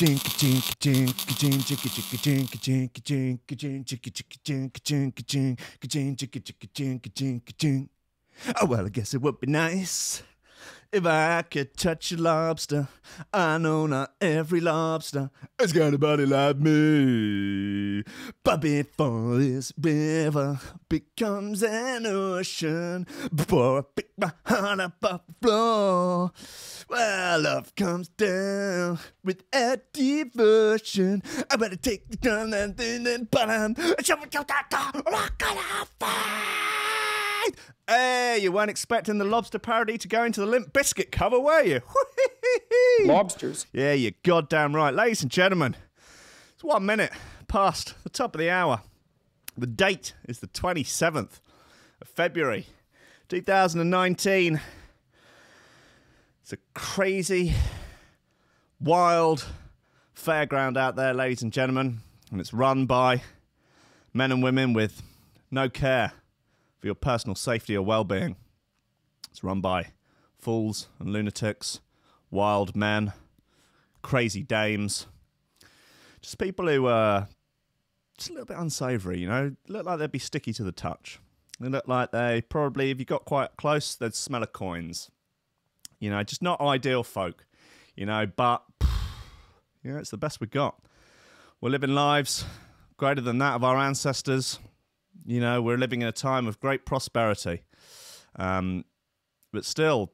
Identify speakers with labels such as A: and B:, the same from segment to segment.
A: ka-ching, chicka, chicka, ching, ka-ching, ka-ching, ka-ching, chicka, chicka, ching, ka-ching, ka-ching, ka-ching, chicka, chicka, ching, ka-ching, ka-ching. Oh, well, I guess it would be nice if I could touch a lobster. I know not every lobster has got a body like me. But before this river becomes an ocean, before I pick my heart up off the floor, well, love comes down with a devotion. I better take the gun and then bam, shove it to that rock and a fight. Hey, you weren't expecting the lobster parody to go into the Limp Bizkit cover, were you?
B: Lobsters.
A: Yeah, you're goddamn right. Ladies and gentlemen, it's one minute past the top of the hour. The date is the 27th of February 2019. It's a crazy, wild fairground out there, ladies and gentlemen, and it's run by men and women with no care for your personal safety or well being. It's run by fools and lunatics, wild men, crazy dames, just people who are just a little bit unsavoury, you know, look like they'd be sticky to the touch. They look like they probably, if you got quite close, they'd smell of coins. You know, just not ideal folk, you know, but, you know, it's the best we got. We're living lives greater than that of our ancestors. You know, we're living in a time of great prosperity. Um, but still,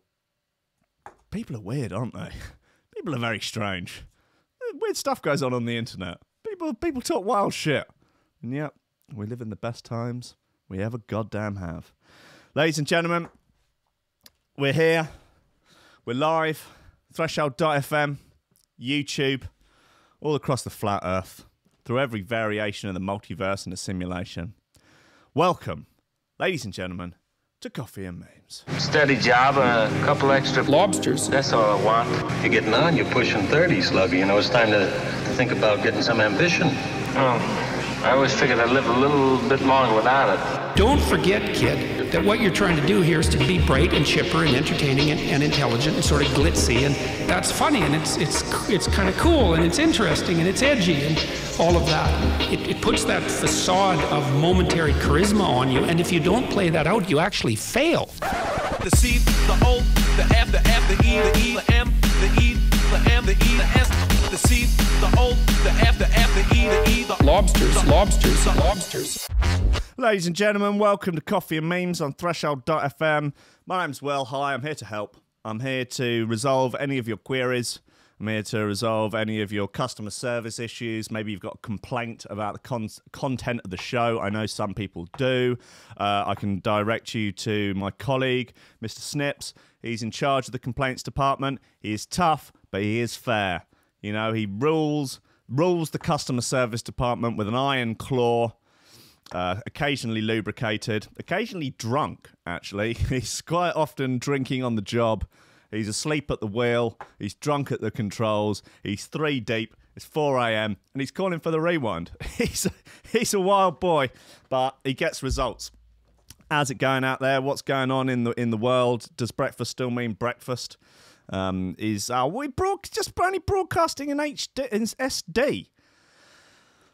A: people are weird, aren't they? People are very strange. Weird stuff goes on on the internet. People, people talk wild shit. And yep, we live in the best times we ever goddamn have. Ladies and gentlemen, we're here. We're live. Threshold.fm, YouTube, all across the flat earth, through every variation of the multiverse and the simulation. Welcome, ladies and gentlemen, to Coffee and Memes.
C: Steady job and a couple extra
B: Lobsters.
C: That's all I want.
D: You're getting on. You're pushing 30, Sluggy. You know, it's time to, to think about getting some ambition.
C: Oh, I always figured I'd live a little bit longer without it.
B: Don't forget, kid, that what you're trying to do here is to be bright and chipper and entertaining and, and intelligent and sort of glitzy, and that's funny and it's it's it's kind of cool and it's interesting and it's edgy and all of that. It, it puts that facade of momentary charisma on you, and if you don't play that out, you actually fail.
E: the C, the O, the F, the F, the E, the E, the M, the E, the M, the E, the S, the C, the O, the F, the F, the E, the E, the
B: Lobsters, lobsters, lobsters.
A: Ladies and gentlemen, welcome to Coffee and Memes on Threshold.fm. My name's Will. Hi, I'm here to help. I'm here to resolve any of your queries. I'm here to resolve any of your customer service issues. Maybe you've got a complaint about the con- content of the show. I know some people do. Uh, I can direct you to my colleague, Mr. Snips. He's in charge of the complaints department. He is tough, but he is fair. You know, he rules rules the customer service department with an iron claw uh, occasionally lubricated, occasionally drunk, actually. He's quite often drinking on the job. He's asleep at the wheel. He's drunk at the controls. He's three deep. It's 4 a.m. and he's calling for the rewind. He's a, he's a wild boy, but he gets results. How's it going out there? What's going on in the in the world? Does breakfast still mean breakfast? Um, is are we broad, just only broadcasting in HD in SD?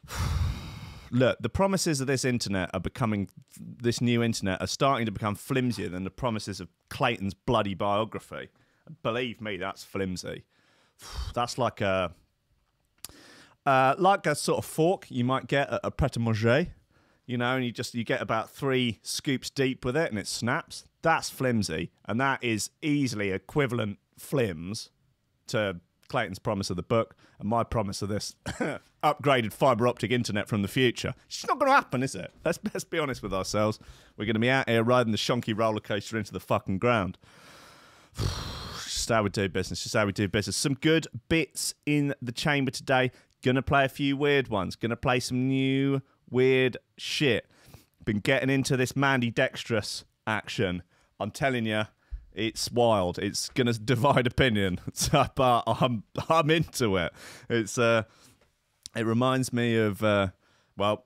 A: look, the promises of this internet are becoming, this new internet are starting to become flimsier than the promises of Clayton's bloody biography. Believe me, that's flimsy. That's like a, uh, like a sort of fork you might get at a pret a manger, you know, and you just you get about three scoops deep with it, and it snaps. That's flimsy, and that is easily equivalent flims to Clayton's promise of the book and my promise of this upgraded fiber optic internet from the future. It's not going to happen, is it? Let's, let's be honest with ourselves. We're going to be out here riding the shonky roller coaster into the fucking ground. just how we do business. Just how we do business. Some good bits in the chamber today. Gonna play a few weird ones. Gonna play some new weird shit. Been getting into this Mandidextrous action. I'm telling you, it's wild. It's gonna divide opinion, but I'm I'm into it. It's uh, it reminds me of uh, well,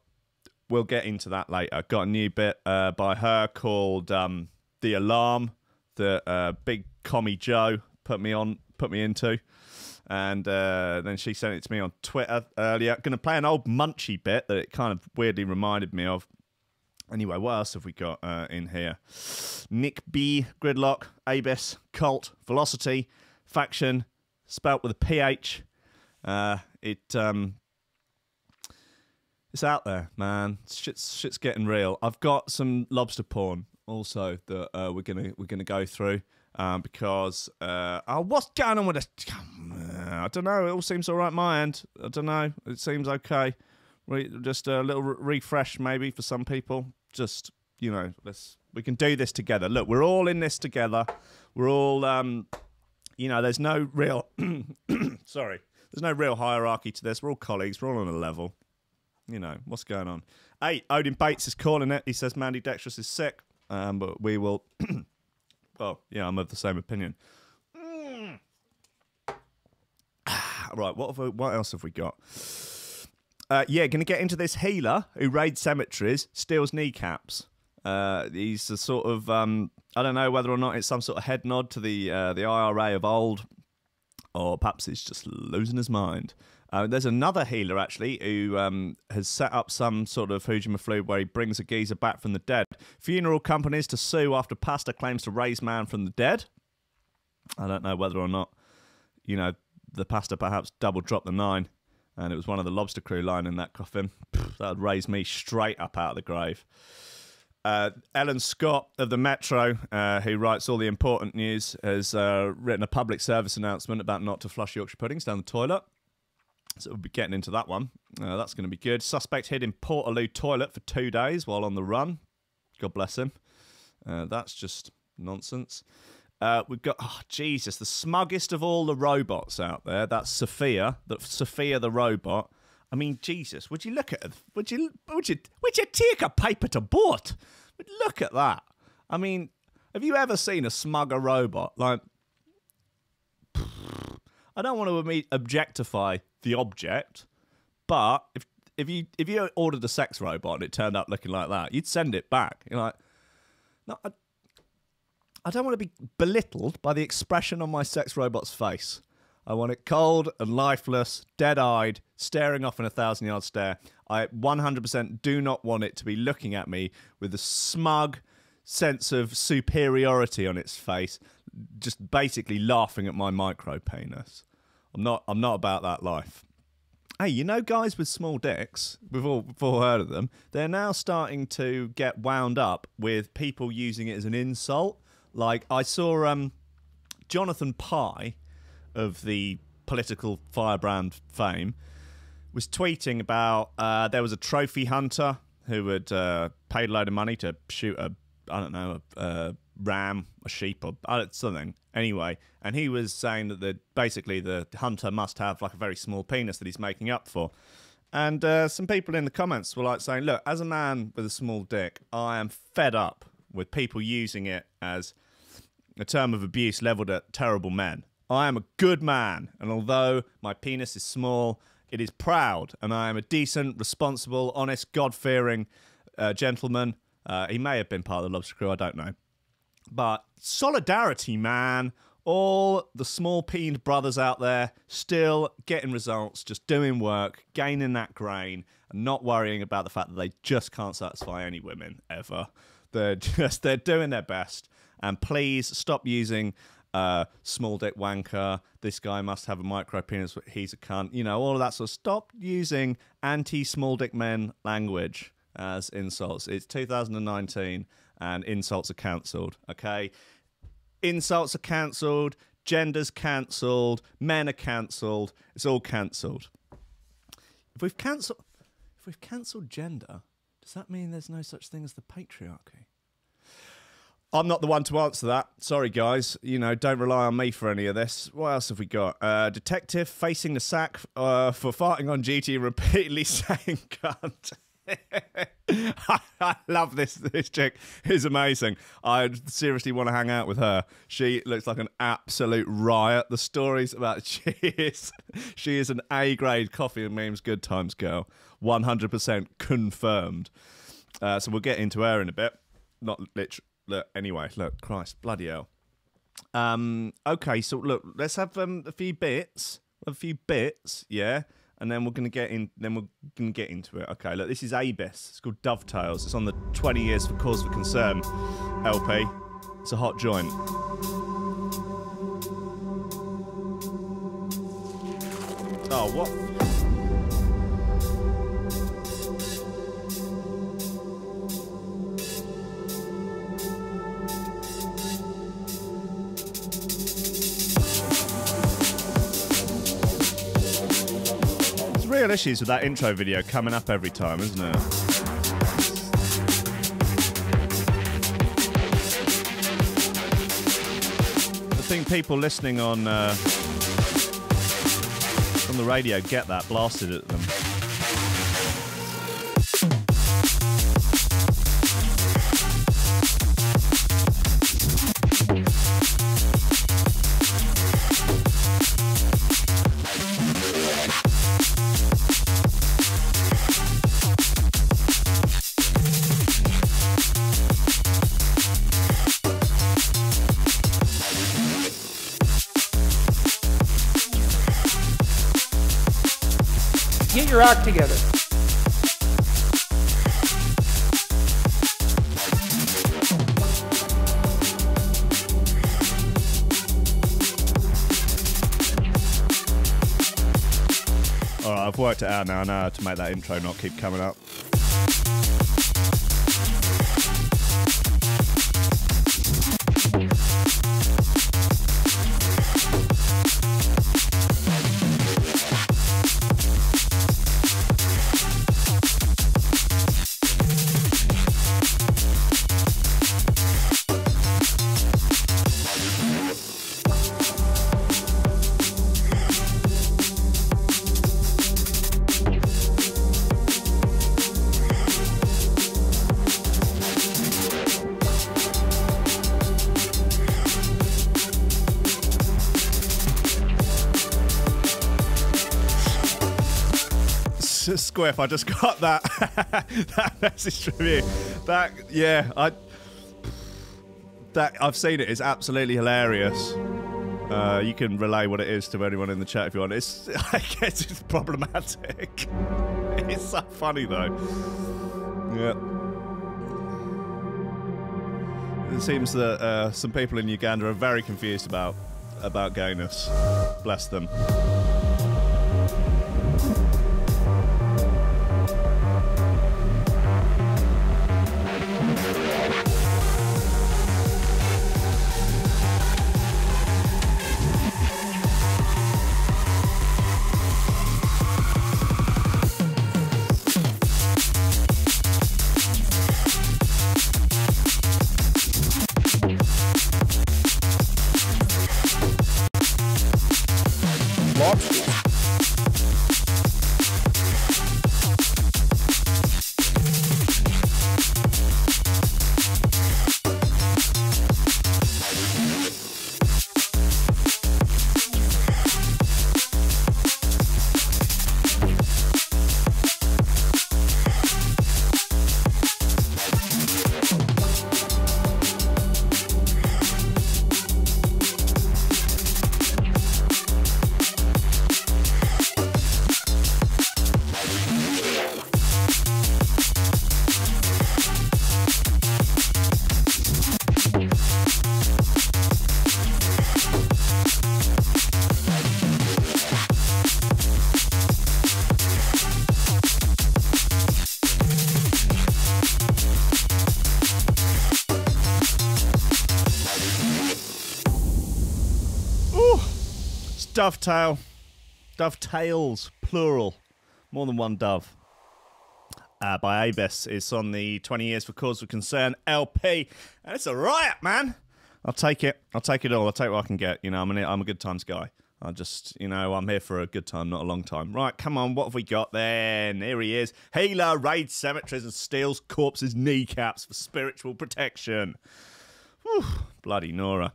A: we'll get into that later. Got a new bit uh, by her called um, "The Alarm" that uh, Big Commie Joe put me on, put me into. And uh, then she sent it to me on Twitter earlier. Going to play an old Munchie bit that it kind of weirdly reminded me of. Anyway, what else have we got uh, in here? Nick B, Gridlock, Abis, Cult, Velocity, Faction, spelt with a PH. Uh, it um, it's out there, man. Shit's shit's getting real. I've got some lobster porn also that uh, we're gonna we're gonna go through um, because uh, oh, what's going on with this? I don't know. It all seems all right. My end. I don't know. It seems okay. Re- just a little re- refresh maybe for some people. Just you know, let's we can do this together. Look, we're all in this together. We're all um, you know, there's no real sorry, there's no real hierarchy to this. We're all colleagues. We're all on a level. You know what's going on. Hey, Odin Bates is calling it. He says Mandidextrous is sick, um, but we will. well, yeah, I'm of the same opinion. Mm. right, what have we, what else have we got? Uh, yeah, going to get into this healer who raids cemeteries, steals kneecaps. Uh, he's a sort of um, I don't know whether or not it's some sort of head nod to the uh, the IRA of old, or perhaps he's just losing his mind. Uh, there's another healer actually who um, has set up some sort of Flu where he brings a geezer back from the dead. Funeral companies to sue after pastor claims to raise man from the dead. I don't know whether or not, you know, the pastor perhaps double dropped the nine and it was one of the lobster crew lying in that coffin. That would raise me straight up out of the grave. Uh, Ellen Scott of the Metro, uh, who writes all the important news, has uh, written a public service announcement about not to flush Yorkshire puddings down the toilet. So we'll be getting into that one. Uh, that's going to be good. Suspect hid in Portaloo toilet for two days while on the run. God bless him. Uh, that's just nonsense. Uh, we've got oh Jesus, the smuggest of all the robots out there. That's Sophia, that Sophia the robot. I mean, Jesus, would you look at? Would you would you would you take a paper to? Would look at that. I mean, have you ever seen a smugger robot? Like, I don't want to objectify the object, but if if you if you ordered a sex robot and it turned up looking like that, you'd send it back. You're like, no, I, I don't want to be belittled by the expression on my sex robot's face. I want it cold and lifeless, dead eyed, staring off in a thousand yard stare. I 100% do not want it to be looking at me with a smug sense of superiority on its face, just basically laughing at my micro penis. I'm not, I'm not about that life. Hey, you know, guys with small dicks, we've all, we've all heard of them, they're now starting to get wound up with people using it as an insult. Like, I saw um, Jonathan Pie of the political firebrand fame was tweeting about uh, there was a trophy hunter who had uh, paid a load of money to shoot a I don't know a, a ram, a sheep, or uh, something. Anyway, and he was saying that the basically the hunter must have like a very small penis that he's making up for. And uh, some people in the comments were like saying, "Look, as a man with a small dick, I am fed up with people using it as a term of abuse leveled at terrible men. I am a good man, and although my penis is small, it is proud, and I am a decent, responsible, honest, God fearing uh, gentleman. Uh, he may have been part of the lobster crew, I don't know. But solidarity, man. All the small peened brothers out there still getting results, just doing work, gaining that grain, and not worrying about the fact that they just can't satisfy any women ever. They're just they're doing their best. And please stop using uh, small dick wanker. This guy must have a micro penis. He's a cunt. You know all of that. So stop using anti small dick men language as insults. It's 2019 and insults are cancelled. Okay, insults are cancelled. Gender's cancelled. Men are cancelled. It's all cancelled. If we've cancelled, if we've cancelled gender, does that mean there's no such thing as the patriarchy? I'm not the one to answer that. Sorry, guys. You know, don't rely on me for any of this. What else have we got? Uh, detective facing the sack uh, for farting on duty, repeatedly saying "cunt." I love this. This chick is amazing. I seriously want to hang out with her. She looks like an absolute riot. The stories about she is she is an A grade coffee and memes good times girl. One hundred percent confirmed. Uh, so we'll get into her in a bit. Not literally. Look, anyway, look, Christ, bloody hell. Um, okay, so look, let's have um, a few bits. a few bits, yeah, and then we're gonna get in. Then we're gonna get into it. Okay, look, this is Abis. It's called Dovetails. It's on the 20 Years for Cause for Concern LP. It's a hot joint. Oh, what? Real issues with that intro video coming up every time, isn't it? I think people listening on uh, on the radio get that blasted at them. Know how to make that intro not keep coming up. Squiff, I just got that that message from you. That yeah, I that I've seen it. It's absolutely hilarious. Uh, you can relay what it is to anyone in the chat if you want. It's I guess it's problematic. It's so funny though. Yeah. It seems that uh, some people in Uganda are very confused about about gayness. Bless them. Dovetail, dovetails, plural, more than one dove. Uh, by Abis. It's on the 20 Years for Cause for Concern LP, and it's a riot, man. I'll take it. I'll take it all. I'll take what I can get. You know, I'm an, I'm a good times guy. I just, you know, I'm here for a good time, not a long time. Right, come on, what have we got then? Here he is. Healer raids cemeteries and steals corpses' kneecaps for spiritual protection. Whew, bloody Nora.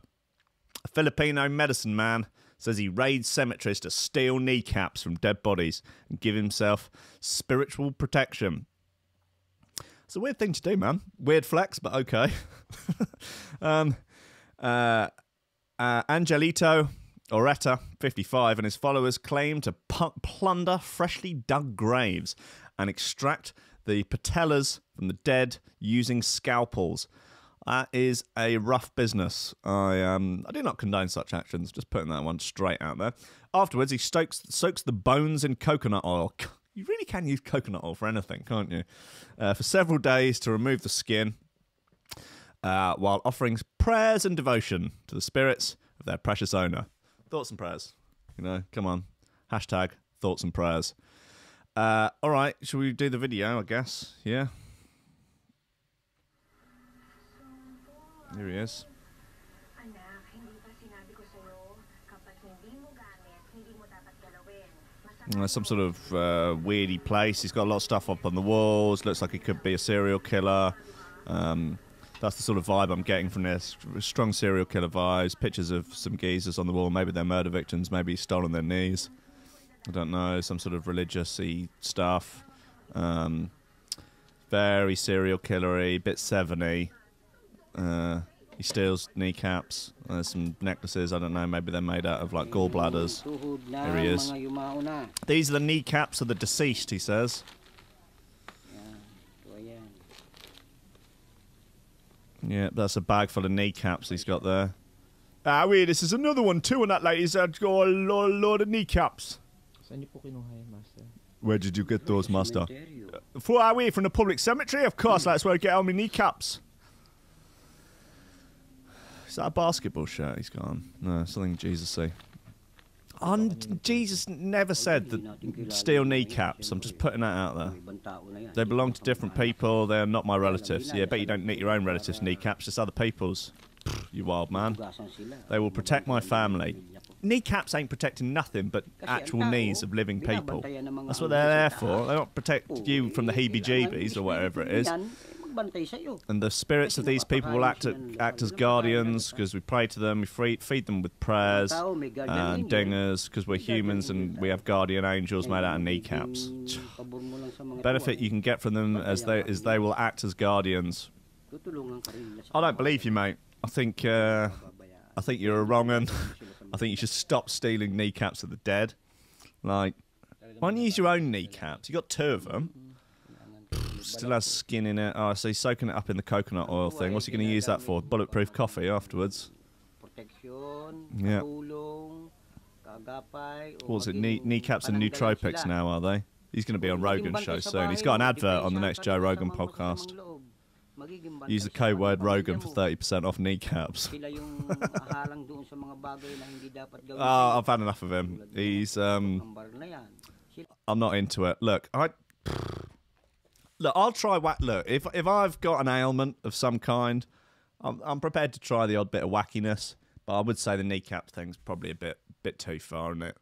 A: A Filipino medicine man says he raids cemeteries to steal kneecaps from dead bodies and give himself spiritual protection. It's a weird thing to do, man. Weird flex, but okay. um, uh, uh, Angelito Oretta, 55, and his followers claim to plunder freshly dug graves and extract the patellas from the dead using scalpels. That is a rough business. I um I do not condone such actions. Just putting that one straight out there. Afterwards, he stokes, soaks the bones in coconut oil. You really can use coconut oil for anything, can't you? Uh, for several days to remove the skin, uh, while offering prayers and devotion to the spirits of their precious owner. Thoughts and prayers. You know, come on. Hashtag thoughts and prayers. Uh, all right, shall we do the video? I guess. Yeah. Dapat he is. Some sort of uh, weirdy place. He's got a lot of stuff up on the walls. Looks like he could be a serial killer. Um, that's the sort of vibe I'm getting from this. Strong serial killer vibes. Pictures of some geezers on the wall. Maybe they're murder victims. Maybe he's stolen their knees. I don't know. Some sort of religious stuff. Um, very serial killery. Bit seven-y. Uh, he steals kneecaps. There's some necklaces. I don't know. Maybe they're made out of like gallbladders. There he is.
F: mga yumao na.
A: These are the kneecaps of the deceased, he says.
F: Yan. Ito yan.
A: Yeah, that's a bag full of kneecaps he's got there. Ah, wait, this is another one too, and that lady's got a lot, lot of kneecaps.
G: Saan niyo po kinuha yan, Master?
A: Where did you get those, master? Far away from the public cemetery, of course. That's where I get all my kneecaps. Is that a basketball shirt he's got on? No, something Jesus say. And Jesus never said that steal kneecaps. I'm just putting that out there. They belong to different people. They're not my relatives. Yeah, bet you don't meet your own relatives' kneecaps, just other people's. You wild man. They will protect my family. Kneecaps ain't protecting nothing but actual knees of living people. That's what they're there for. They don't protect you from the heebie-jeebies or whatever it is.
F: Yan, eh, magbantay sa'yo.
A: And the spirits of these people will act, act as guardians because we pray to them, we free, feed them with prayers
F: Tao, may guardian
A: and
F: angel.
A: dingers because we're humans and we have guardian angels made out of kneecaps.
F: Magiging pabor mo lang sa mga
A: Benefit you can get from them as they as they will act as guardians.
F: Tutulungan ka rin nila sa
A: I don't believe you, mate. I think uh. I think you're a wrong un. I think you should stop stealing kneecaps of the dead. Like, why don't you use your own kneecaps? You got two of them. Still has skin in it. Oh, so he's soaking it up in the coconut oil thing. What's he going to use that for? Bulletproof coffee afterwards. Yeah. What's it? Knee, kneecaps and nootropics now, are they? He's going to be on Rogan's show soon. He's got an advert on the next Joe Rogan podcast.
F: kasamang loob. Magiging bantay
A: Use the code word Rogan for 30% off kneecaps.
F: Sila yung ahalang doon sa mga bagay na hindi dapat gawin.
A: Oh. I've had enough of him. He's um
F: kambar na yan. Sila
A: I'm not into it. Look, I look. I'll try. Whack. Look, if if I've got an ailment of some kind, I'm I'm prepared to try the odd bit of wackiness. But I would say the kneecap thing's probably a bit bit too far, isn't it?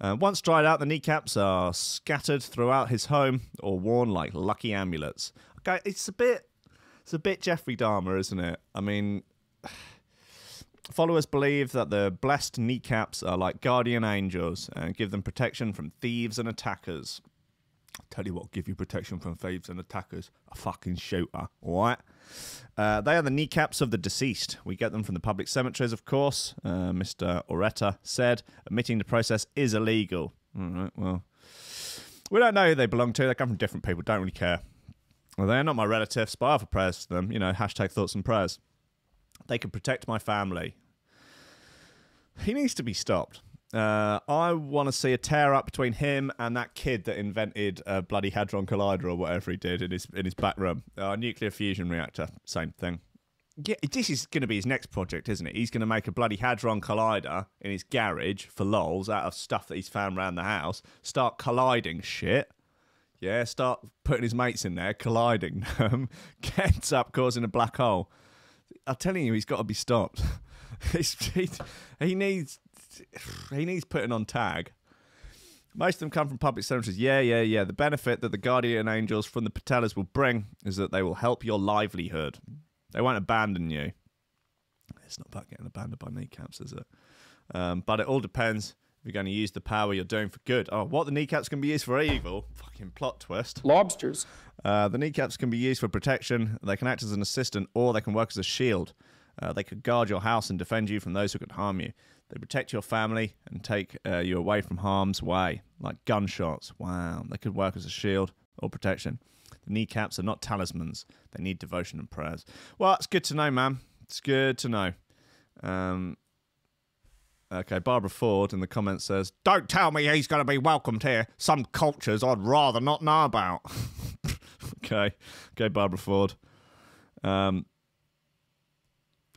A: Uh, once dried out, the kneecaps are scattered throughout his home or worn like lucky amulets. Okay, it's a bit it's a bit Jeffrey Dahmer, isn't it? I mean, Followers believe that the blessed kneecaps are like guardian angels and give them protection from thieves and attackers. Tell you what, give you protection from thieves and attackers. A fucking shooter, all right? Uh, they are the kneecaps of the deceased. We get them from the public cemeteries, of course. Uh, Mr. Oretta said admitting the process is illegal. All right, well, we don't know who they belong to. They come from different people. Don't really care. Well, they're not my relatives, but I offer prayers to them. You know, hashtag thoughts and prayers. They can protect my family. He needs to be stopped. Uh, I want to see a tear up between him and that kid that invented a bloody hadron collider or whatever he did in his in his back room. Uh, nuclear fusion reactor, same thing. Yeah, this is going to be his next project, isn't it? He's going to make a bloody hadron collider in his garage for lols out of stuff that he's found around the house. Start colliding shit. Yeah, start putting his mates in there, colliding them, gets up, causing a black hole. I'm telling you, he's got to be stopped. He needs he needs putting on tag. Most of them come from public cemeteries. Yeah, yeah, yeah. The benefit that the guardian angels from the patellas will bring is that they will help your livelihood. They won't abandon you. It's not about getting abandoned by kneecaps, is it? Um, but it all depends if you're going to use the power you're doing for good. Oh, what the kneecaps can be used for evil? Fucking plot twist.
B: Lobsters.
A: Uh, the kneecaps can be used for protection. They can act as an assistant, or they can work as a shield. Uh, they could guard your house and defend you from those who could harm you. They protect your family and take uh, you away from harm's way, like gunshots. Wow, they could work as a shield or protection. The kneecaps are not talismans; they need devotion and prayers. Well, it's good to know, man. It's good to know. Um, okay, Barbara Ford in the comments says, "Don't tell me he's going to be welcomed here. Some cultures I'd rather not know about." okay, okay, Barbara Ford. Um,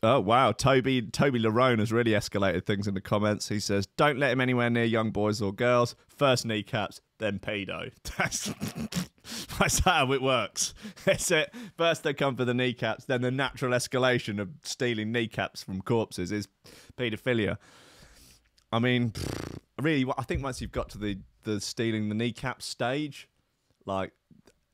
A: Oh wow, Toby Toby Larone has really escalated things in the comments. He says, "Don't let him anywhere near young boys or girls. First kneecaps, then pedo." That's that's how it works. That's it. First they come for the kneecaps, then the natural escalation of stealing kneecaps from corpses is paedophilia. I mean, really, I think once you've got to the the stealing the kneecaps stage, like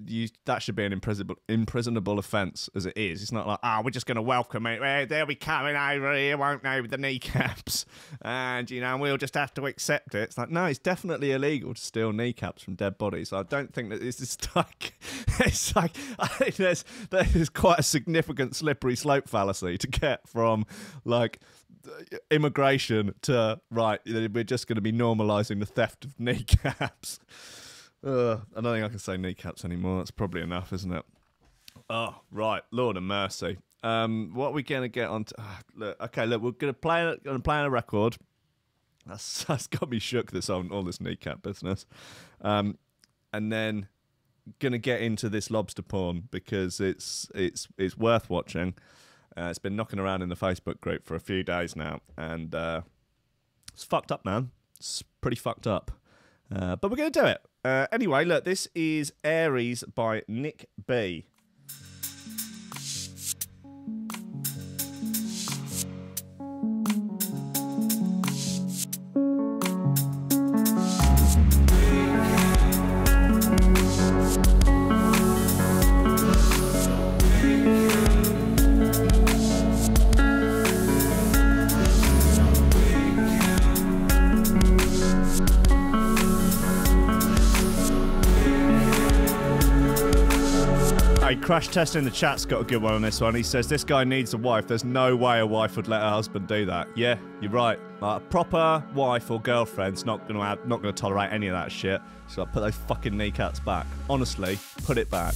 A: you that should be an imprisonable imprisonable offence as it is. It's not like ah, oh, we're just going to welcome it. Eh, they'll be coming over here, won't they, with the kneecaps, and you know we'll just have to accept it. It's like no, it's definitely illegal to steal kneecaps from dead bodies. I don't think that this is like it's like I think there's there's quite a significant slippery slope fallacy to get from like immigration to right. We're just going to be normalising the theft of kneecaps. Uh, I don't think I can say kneecaps anymore. That's probably enough, isn't it? Oh, right. Lord of mercy. Um, what are we going to get on? To, uh, look, okay, look, we're going to play to play on a record. That's, that's got me shook. This on all this kneecap business, um, and then going to get into this lobster porn because it's it's it's worth watching. Uh, it's been knocking around in the Facebook group for a few days now, and uh, it's fucked up, man. It's pretty fucked up. Uh, but we're going to do it. Uh, anyway, look, this is Aries by Nick B. Crash Tester in the chat's got a good one on this one. He says, This guy needs a wife. There's no way a wife would let her husband do that. Yeah, you're right. Like, a proper wife or girlfriend's not going to not to tolerate any of that shit. So like, put those fucking kneecaps back. Honestly, put it back.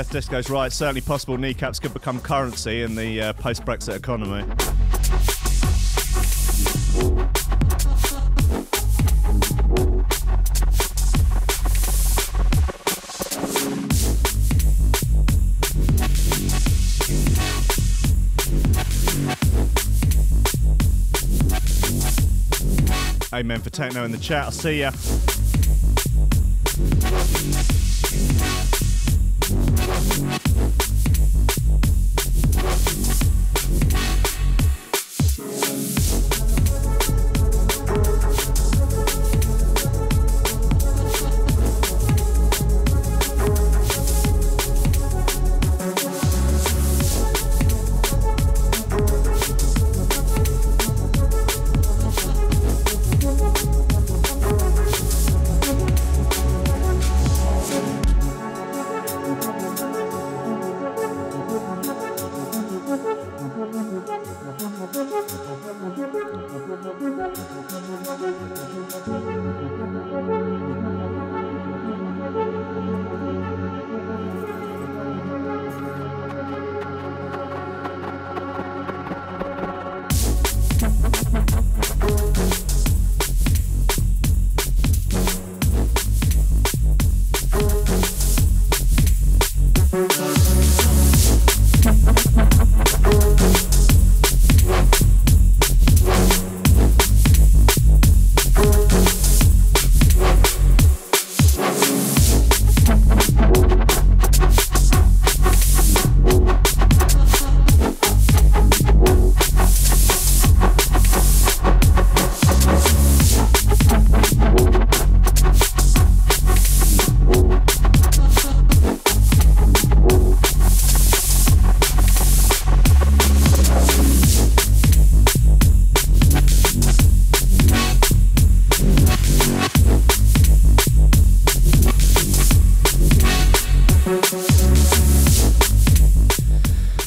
A: Death Disco's right. Certainly possible kneecaps could become currency in the uh, post Brexit economy. Amen for techno in the chat. I'll see ya.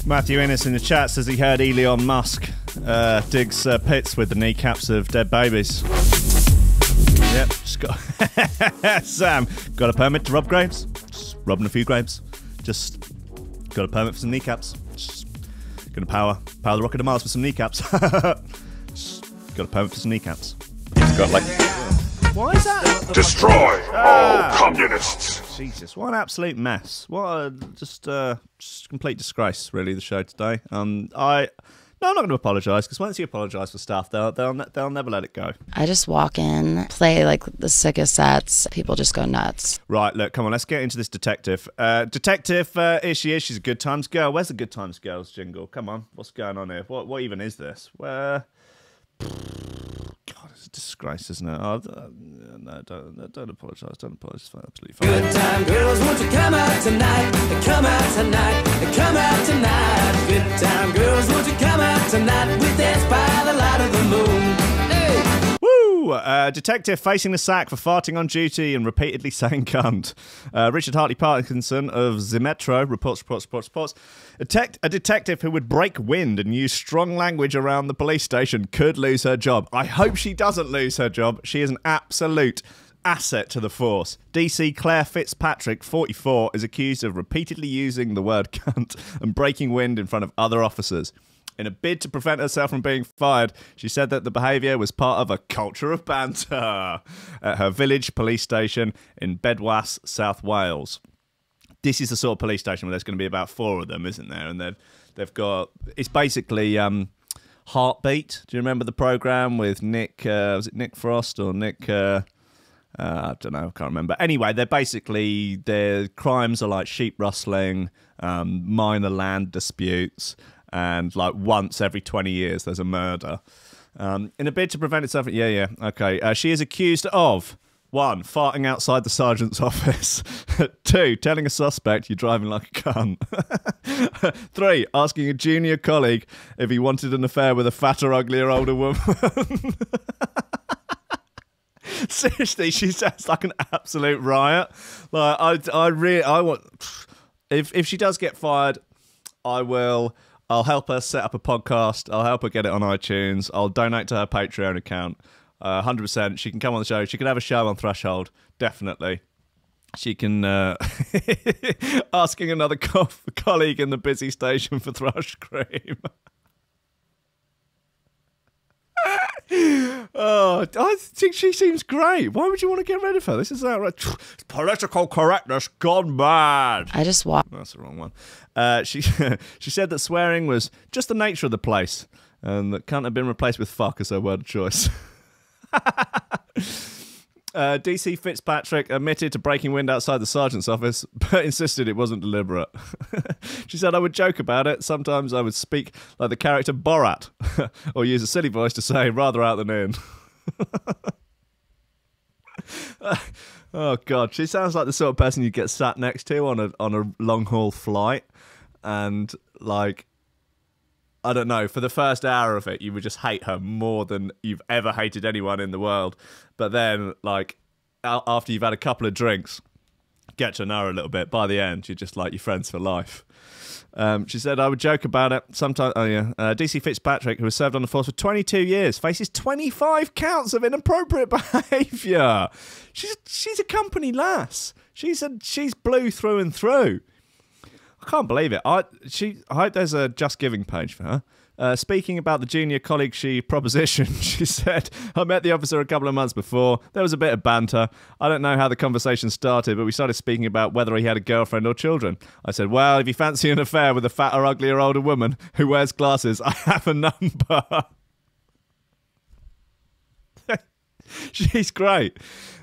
A: Matthew Innes in the chat says he heard Elon Musk uh, digs uh, pits with the kneecaps of dead babies. Yep, just got Sam got a permit to rob graves. Just robbing a few graves. Just got a permit for some kneecaps. Just gonna power power the rocket to Mars for some kneecaps. just got a permit for some kneecaps.
H: Got like
A: Why is that?
I: Destroy
A: Ah.
I: all communists.
A: Jesus, what an absolute mess! What a just uh, just complete disgrace, really. The show today. Um, I no, I'm not going to apologise because once you apologise for stuff, they'll they'll ne- they'll never let it go.
J: I just walk in, play like the sickest sets. People just go nuts.
A: Right, look, come on, let's get into this detective. Uh, detective, uh, here she is. She's a good times girl. Where's the good times girls jingle? Come on, what's going on here? What what even is this? Where? God, it's a disgrace, isn't it? Oh, uh, no, don't don't apologise. Don't apologise. It's absolutely fine.
E: Good time girls, won't you come out tonight? Come out tonight, come out tonight. Good time girls, won't you come out tonight? We dance by the light of the moon. Hey!
A: Uh, detective facing the sack for farting on duty and repeatedly saying cunt. Uh, Richard Hartley Parkinson of Zimetro reports, reports, reports, reports. A, a detective who would break wind and use strong language around the police station could lose her job. I hope she doesn't lose her job. She is an absolute asset to the force. DC Claire Fitzpatrick, 44, is accused of repeatedly using the word cunt and breaking wind in front of other officers. In a bid to prevent herself from being fired, she said that the behaviour was part of a culture of banter at her village police station in Bedwas, South Wales. This is the sort of police station where there's going to be about four of them, isn't there? And they've they've got it's basically um, Heartbeat. Do you remember the program with Nick? Uh, was it Nick Frost or Nick? Uh, uh, I don't know, I can't remember. Anyway, they're basically their crimes are like sheep rustling, um, minor land disputes, and like once every twenty years there's a murder. Um, in a bid to prevent itself, yeah, yeah, okay. Uh, she is accused of one, farting outside the sergeant's office. Two, telling a suspect you're driving like a cunt. Three, asking a junior colleague if he wanted an affair with a fatter, uglier, older woman. Seriously, she sounds like an absolute riot. Like I, I really, I want. If if she does get fired, I will. I'll help her set up a podcast. I'll help her get it on iTunes. I'll donate to her Patreon account. Uh, Hundred percent. She can come on the show. She can have a show on Threshold. Definitely. She can uh, asking another co- colleague in the busy station for thrush cream. oh, I think she seems great. Why would you want to get rid of her? This is outright political correctness gone mad.
J: I just walk.
A: That's the wrong one. Uh, she she said that swearing was just the nature of the place, and that can't have been replaced with fuck as her word of choice. Uh, DC Fitzpatrick admitted to breaking wind outside the sergeant's office, but insisted it wasn't deliberate. she said, I would joke about it. Sometimes I would speak like the character Borat, or use a silly voice to say, rather out than in. oh, God. She sounds like the sort of person you get sat next to on a, on a long haul flight. And, like, I don't know, for the first hour of it, you would just hate her more than you've ever hated anyone in the world. But then, like, after you've had a couple of drinks, get to know her a little bit. By the end, you're just like your friends for life. Um, she said, I would joke about it. Sometimes, oh yeah. Uh, DC Fitzpatrick, who has served on the force for 22 years, faces 25 counts of inappropriate behaviour. She's she's a company lass. She's a she's blue through and through. I can't believe it. I she I hope there's a Just Giving page for her. Uh, speaking about the junior colleague she propositioned, she said, I met the officer a couple of months before. There was a bit of banter. I don't know how the conversation started, but we started speaking about whether he had a girlfriend or children. I said, Well, if you fancy an affair with a fat or ugly older woman who wears glasses, I have a number. She's great.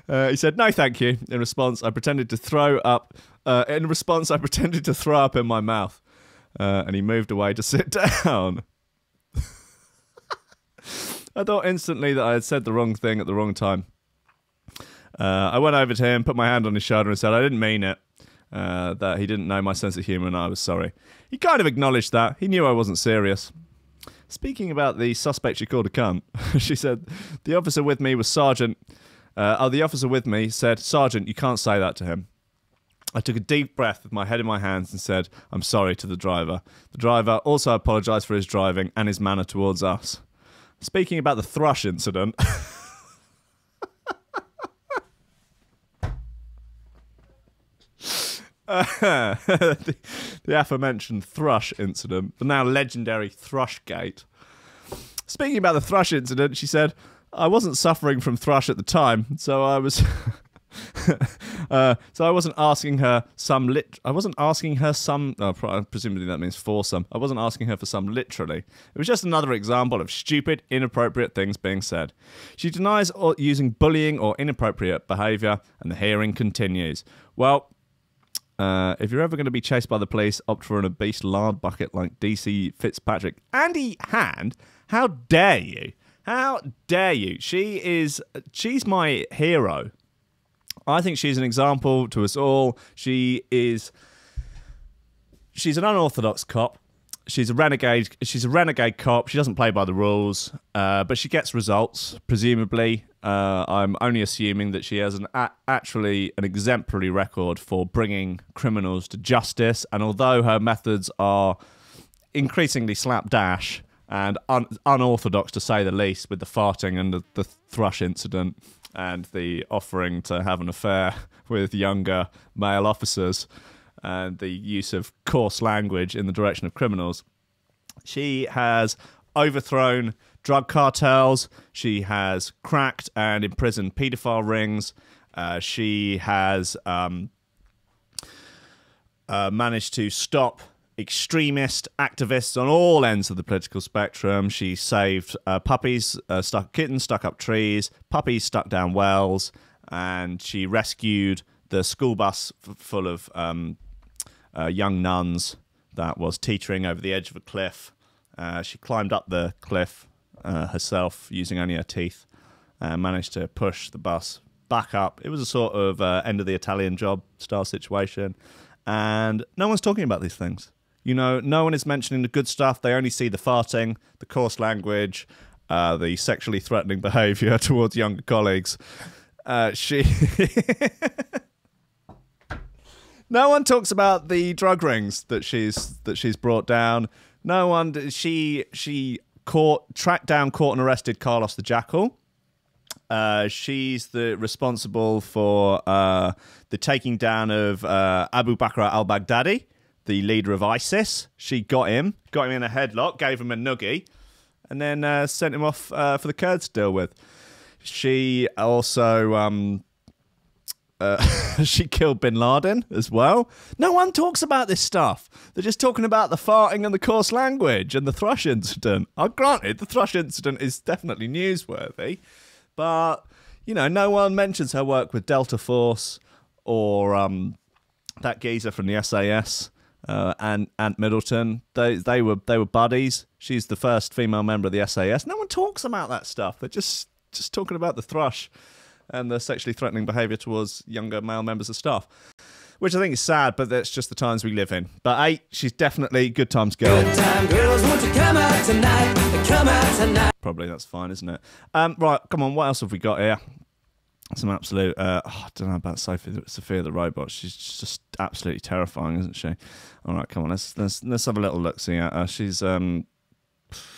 A: Uh, he said, No, thank you. In response, I pretended to throw up. Uh, in response, I pretended to throw up in my mouth. Uh, and he moved away to sit down. I thought instantly that I had said the wrong thing at the wrong time. Uh, I went over to him, put my hand on his shoulder, and said, I didn't mean it. Uh, that he didn't know my sense of humour and I was sorry. He kind of acknowledged that. He knew I wasn't serious. Speaking about the suspect she called a cunt, she said, The officer with me was Sergeant. Uh, oh, the officer with me said, Sergeant, you can't say that to him. I took a deep breath with my head in my hands and said, I'm sorry to the driver. The driver also apologised for his driving and his manner towards us. Speaking about the thrush incident. The, the aforementioned thrush incident, the now legendary thrush gate. Speaking about the thrush incident, she said, I wasn't suffering from thrush at the time, so I was. uh, so I wasn't asking her some lit. I wasn't asking her some. Oh, presumably that means for some. I wasn't asking her for some literally. It was just another example of stupid, inappropriate things being said. She denies using bullying or inappropriate behaviour, and the hearing continues. Well. Uh, if you're ever going to be chased by the police, opt for an obese lard bucket like DC Fitzpatrick. Andy Hand, how dare you? How dare you? She is, she's my hero. I think she's an example to us all. She is she's an unorthodox cop. She's a renegade. She's a renegade cop. She doesn't play by the rules, uh, but she gets results. Presumably, uh, I'm only assuming that she has an actually an exemplary record for bringing criminals to justice. And although her methods are increasingly slapdash and un- unorthodox to say the least, with the farting and the, the thrush incident and the offering to have an affair with younger male officers and the use of coarse language in the direction of criminals. She has overthrown drug cartels. She has cracked and imprisoned paedophile rings. Uh, she has um, uh, managed to stop extremist activists on all ends of the political spectrum. She saved uh, puppies, uh, stuck kittens stuck up trees, puppies stuck down wells, and she rescued the school bus full of um, uh, young nuns that was teetering over the edge of a cliff. Uh, she climbed up the cliff uh, herself using only her teeth and managed to push the bus back up. It was a sort of uh, end of the Italian job style situation. And no one's talking about these things. You know, no one is mentioning the good stuff. They only see the farting, the coarse language, uh, the sexually threatening behaviour towards younger colleagues. Uh, she. no one talks about the drug rings that she's that she's brought down. No one. She she caught, tracked down, caught, and arrested Carlos the Jackal. Uh, she's the responsible for uh, the taking down of uh, Abu Bakr al-Baghdadi, the leader of ISIS. She got him, got him in a headlock, gave him a noogie, and then uh, sent him off uh, for the Kurds to deal with. She also um, uh, she killed Bin Laden as well. No one talks about this stuff. They're just talking about the farting and the coarse language and the thrush incident. Uh, granted, the thrush incident is definitely newsworthy, but you know, no one mentions her work with Delta Force or um, that geezer from the SAS. Uh, and Ant Middleton, they they were they were buddies. She's the first female member of the SAS. No one talks about that stuff. They're just just talking about the thrush and the sexually threatening behaviour towards younger male members of staff, which I think is sad, but that's just the times we live in. But eight, she's definitely good times girl.
E: Good time girls, come out tonight? Come out tonight.
A: Probably that's fine, isn't it? Um, right, come on. What else have we got here? Some absolute. Uh, oh, I don't know about Sophie, Sophia the robot. She's just absolutely terrifying, isn't she? All right, come on. Let's let's let's have a little look see at her. She's um,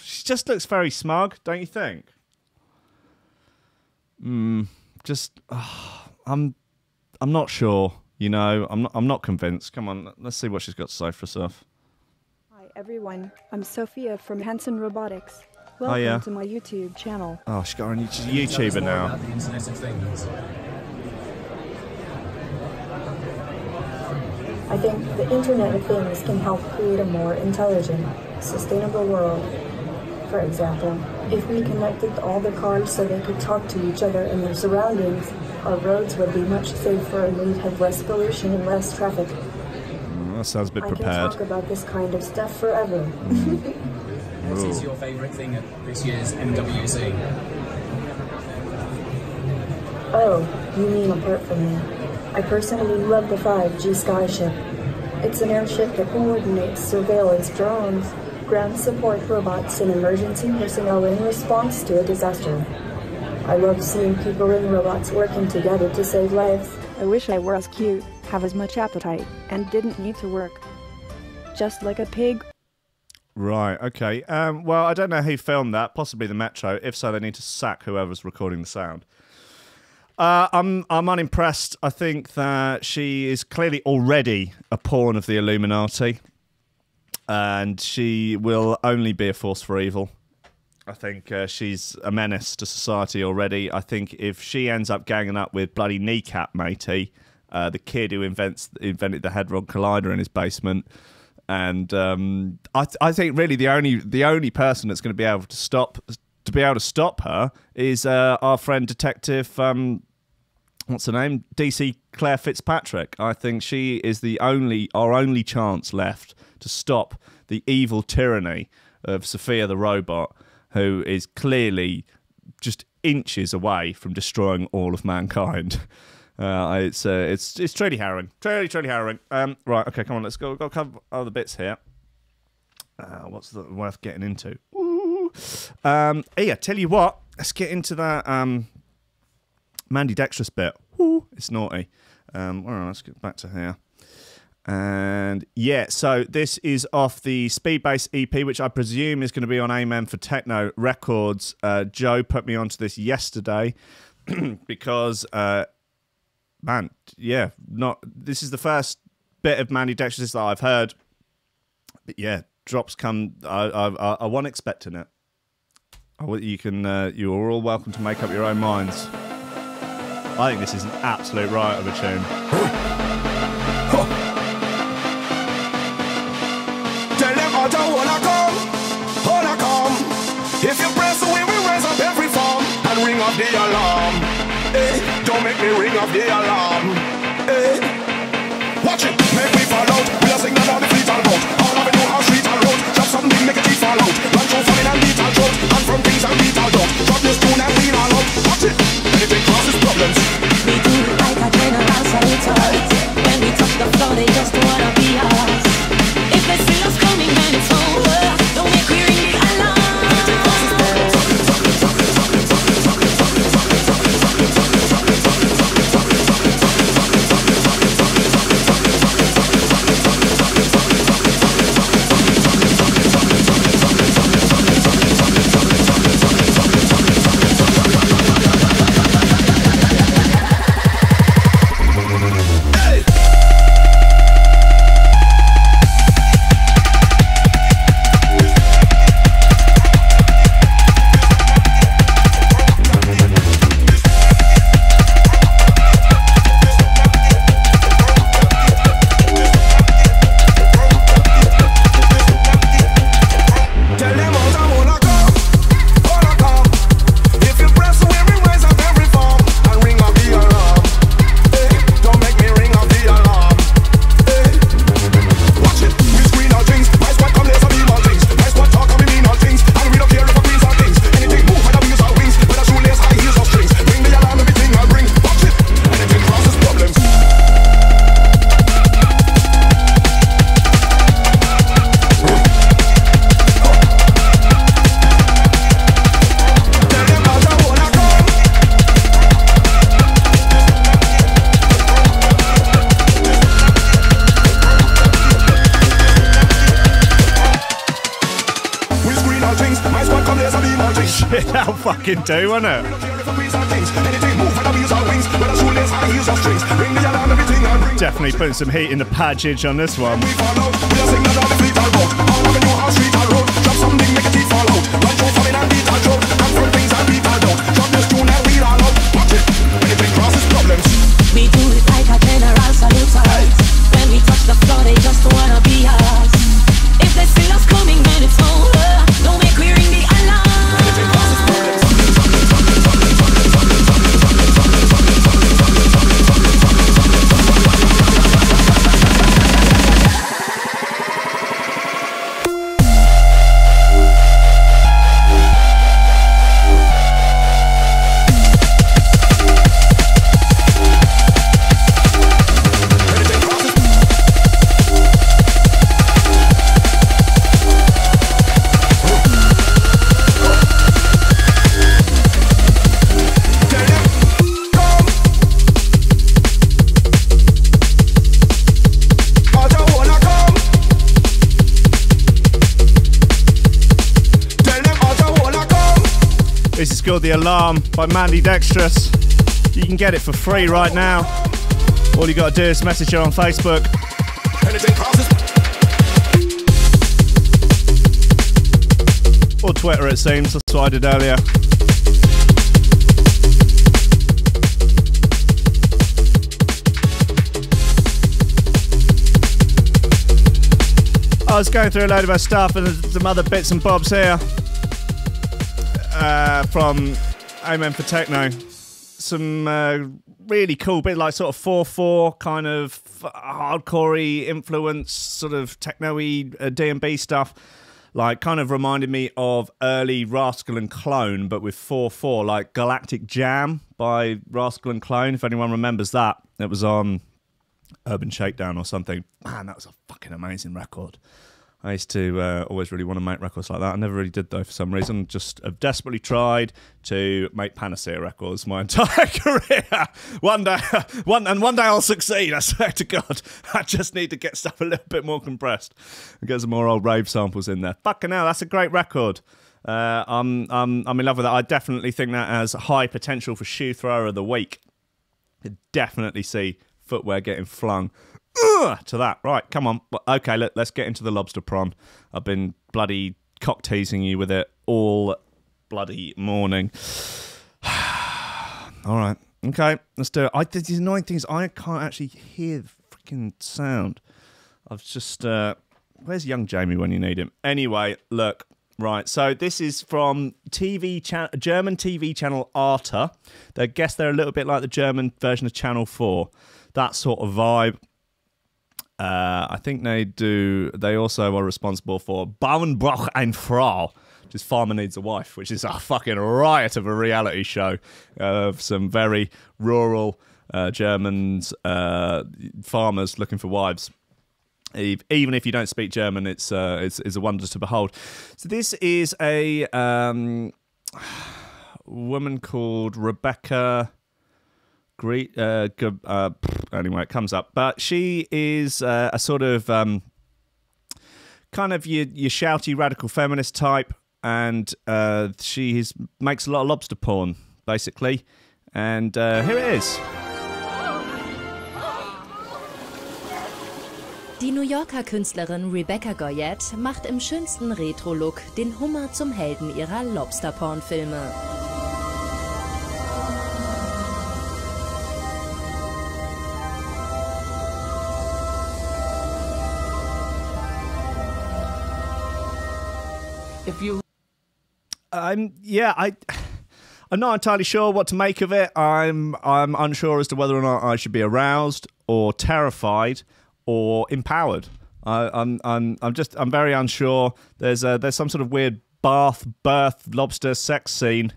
A: she just looks very smug, don't you think? Hmm. Just, uh, I'm, I'm not sure. You know, I'm not, I'm not convinced. Come on, let's see what she's got to say for herself.
H: Hi everyone, I'm Sophia from Hanson Robotics.
A: Oh, yeah.
H: to my YouTube channel.
A: Oh, she's got her own she's a YouTuber now.
I: I think the Internet of Things can help create a more intelligent, sustainable world. For example, if we connected all the cars so they could talk to each other in their surroundings, our roads would be much safer and we'd have less pollution and less traffic.
A: Mm, that sounds a bit
I: I can
A: prepared.
I: talk about this kind of stuff forever.
K: What is your favourite thing at this year's MWC?
I: Oh, you mean apart from me. I personally love the 5G Skyship. It's an airship that coordinates surveillance drones, ground support robots, and emergency personnel in response to a disaster. I love seeing people and robots working together to save lives.
H: I wish I were as cute. have as much appetite and didn't need to work. Just like a pig
A: Right. Okay. Um, well, I don't know who filmed that. Possibly the Metro. If so, they need to sack whoever's recording the sound. Uh, I'm I'm unimpressed. I think that she is clearly already a pawn of the Illuminati, and she will only be a force for evil. I think uh, she's a menace to society already. I think if she ends up ganging up with bloody kneecap matey, uh, the kid who invents invented the Hadron Collider in his basement, and um, I, I think really the only the only person that's going to be able to stop to be able to stop her is uh, our friend Detective. Um, what's her name? DC Claire Fitzpatrick. I think she is the only our only chance left to stop the evil tyranny of Sophia the robot, who is clearly just inches away from destroying all of mankind. Uh, it's uh, it's it's truly harrowing, truly truly harrowing. Um, right, okay, come on, let's go go cover other bits here. Uh, what's the worth getting into? Ooh. Um, yeah, tell you what, let's get into that um, Mandidextrous bit. Ooh, it's naughty. Um, all right, let's get back to here. And yeah, so this is off the Speedbase EP, which I presume is going to be on Amen for Techno Records. Uh, Joe put me onto this yesterday because uh, man, yeah, not this is the first bit of Mandidextrous that I've heard. But yeah, drops come. I I, I, I wasn't expecting it. I, you can. Uh, you are all welcome to make up your own minds. I think this is an absolute riot of a tune.
L: Tell them how to wanna come, wanna come. If you press we raise up every form and ring up the alarm. Eh, don't make me ring up the alarm. Eh, watch it, make me fall out. We are singing down the fleet and boat. All avenue, house, street and road. Drop something, make a teeth fall out. Run through falling and beat and throat. And from things and beat and out. Drop this tune and clean all out. Watch it, anything causes problems.
E: We do it like a general salute. When we touch the floor, they just wanna be
A: that'll fucking do, won't it? Definitely putting some heat in the package on this one.
E: Alarm
A: by Mandidextrous. You can get it for free right now. All you got to do is message her on Facebook. Or Twitter, it seems. That's what I did earlier. I was going through a load of her stuff and some other bits and bobs here uh, from Amen for Techno. Some uh, really cool bit, like sort of 4 4 kind of hardcore influence, sort of techno y uh, D&B stuff. Like, kind of reminded me of early Rascal and Klone, but with 4 4, like Galactic Jam by Rascal and Klone, if anyone remembers that. It was on Urban Shakedown or something. Man, that was a fucking amazing record. I used to uh, always really want to make records like that. I never really did though for some reason. Just have desperately tried to make Panacea records my entire career. one day, one and one day I'll succeed. I swear to God. I just need to get stuff a little bit more compressed and get some more old rave samples in there. Fucking hell, that's a great record. Uh, I'm, I'm, I'm in love with that. I definitely think that has high potential for shoe thrower of the week. I definitely see footwear getting flung to that. Right, come on. Okay, let, let's get into the lobster prawn. I've been bloody cock teasing you with it all bloody morning. all right, okay, let's do it. I the annoying thing is I can't actually hear the freaking sound. I've just. Uh, where's young Jamie when you need him? Anyway, look. Right, so this is from TV cha- German TV channel Arte. I guess they're a little bit like the German version of Channel Four. That sort of vibe. Uh, I think they do. They also are responsible for Bauern braucht eine Frau, which is Farmer Needs a Wife, which is a fucking riot of a reality show of some very rural uh, Germans, uh, farmers looking for wives. Even if you don't speak German, it's uh, it's, it's a wonder to behold. So this is a um, woman called Rebecca. Great. Uh, uh, anyway, it comes up, but she is uh, a sort of um, kind of your your shouty radical feminist type, and uh, she makes a lot of lobster porn, basically. And uh, here it is.
M: Die New Yorker Künstlerin Rebecca Goyette macht im schönsten Retro-Look den Hummer zum Helden ihrer Lobster-Porn-Filme.
A: I'm yeah, I I'm not entirely sure what to make of it. I'm I'm unsure as to whether or not I should be aroused or terrified or empowered. I, I'm I'm I'm just I'm very unsure. There's a, there's some sort of weird bath birth lobster sex scene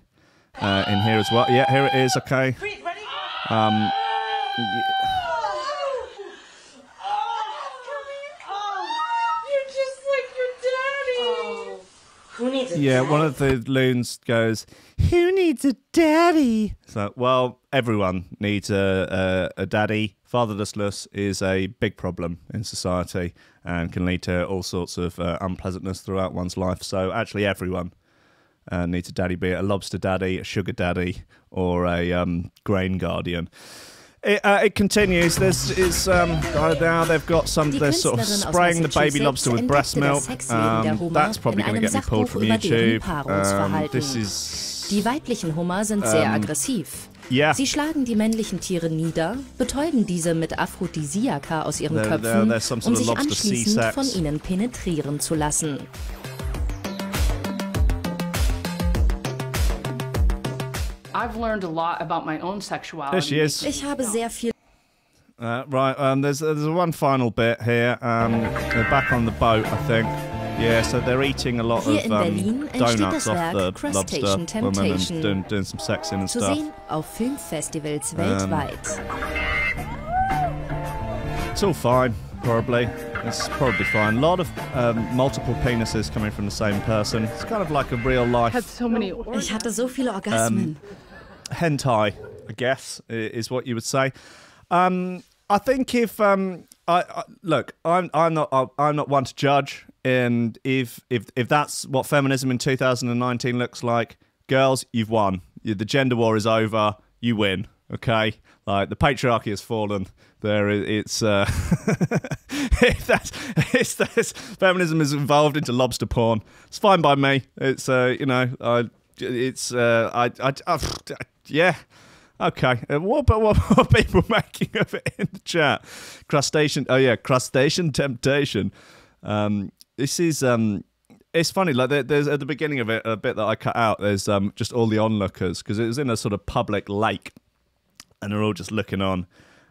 A: uh, in here as well. Yeah, here it is. Okay. Um. y-
N: You're just like your daddy.
O: Who needs a
A: Yeah, one of the loons goes, "Who needs a daddy?" So, well, everyone needs a, a, a daddy. Fatherlessness is a big problem in society and can lead to all sorts of uh, unpleasantness throughout one's life. So, actually, everyone uh, needs a daddy, be it a lobster daddy, a sugar daddy, or a um, grain guardian. It, uh, it continues. There's is um uh, now they've got some. They're sort of spraying the baby lobster with breast milk. Um, that's probably
M: in
A: going to get me pulled from YouTube. Um, this is
M: Die weiblichen Hummer sind sehr aggressiv.
A: ja.
M: Sie schlagen die männlichen Tiere nieder, betäuben diese mit Aphrodisiaka aus ihren Köpfen, um sich anschließend von ihnen penetrieren zu lassen.
K: I've learned a lot about my own sexuality.
A: There she is.
M: Ich habe sehr viel
A: Uh, right, um, there's there's one final bit here. Um, they're back on the boat, I think. Yeah, so they're eating a lot
M: Hier
A: of um, donuts off the
M: Crustacean
A: lobster woman and doing, doing some sexing and
M: zu
A: stuff.
M: sehen auf Filmfestivals weltweit.
A: It's all fine, probably. It's probably fine. A lot of um, multiple penises coming from the same person. It's kind of like a real life
K: Had so many.
M: Ich hatte so viele Orgasmen.
A: um, hentai, I guess, is what you would say. Um, I think if um, I, I look, I'm I'm not I'm not one to judge, and if if if that's what feminism in 2019 looks like, girls, you've won. The gender war is over. You win. Okay, like the patriarchy has fallen. There, it's uh, that's it's, that's feminism is involved into lobster porn. It's fine by me. It's uh, you know, I it's uh, I, I, I yeah. Okay, uh, what about what, are people making of it in the chat? Crustacean, oh yeah, crustacean temptation. Um, this is um, it's funny. Like there, there's at the beginning of it, a bit that I cut out. There's um, just all the onlookers because it was in a sort of public lake, and they're all just looking on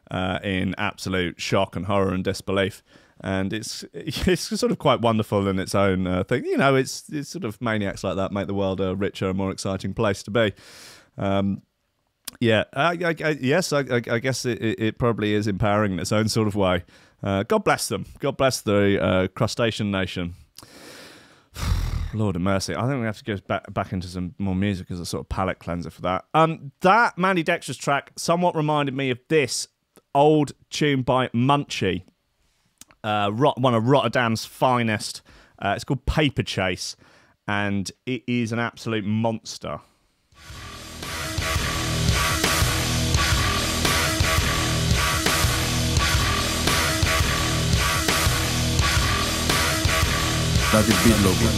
A: uh, in absolute shock and horror and disbelief. And it's it's sort of quite wonderful in its own uh, thing. You know, it's it's sort of maniacs like that make the world a richer and more exciting place to be. Um, yeah, I, I, I, yes, I, guess it, it, it probably is empowering in its own sort of way. Uh, God bless them. God bless the uh, crustacean nation. Lord of mercy. I think we have to go back back into some more music as a sort of palate cleanser for that. Um, that Mandidextrous track somewhat reminded me of this old tune by Munchie, uh, one of Rotterdam's finest. Uh, it's called Paper Chase, and it is an absolute monster.
O: Laat dit beat lopen.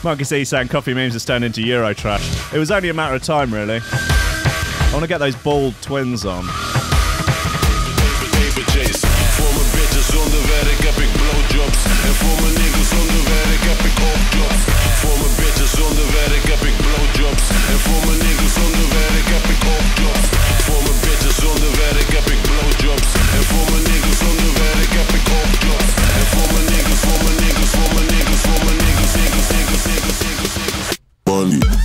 A: Marcus E saying coffee memes has turned into Euro trash. It was only a matter of time, really. I want to get those bald twins on.
L: Paper chase. Voor mijn bitches zonder werk heb ik blowjobs. En voor mijn niggas zonder werk heb ik opjobs. Voor mijn niggas zonder werk heb ik blowjobs. En voor mijn niggas zonder werk heb ik opjobs. En voor mijn niggas, voor mijn niggas, voor mijn niggas, voor mijn niggas, niggas, niggas, niggas, niggas. Money.